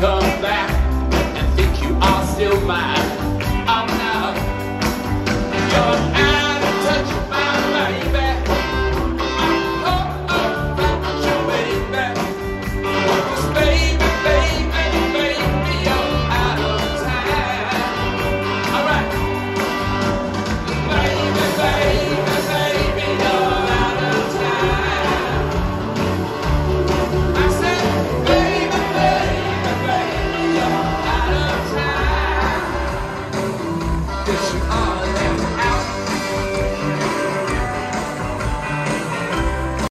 Come back and think you are still mine. ocean.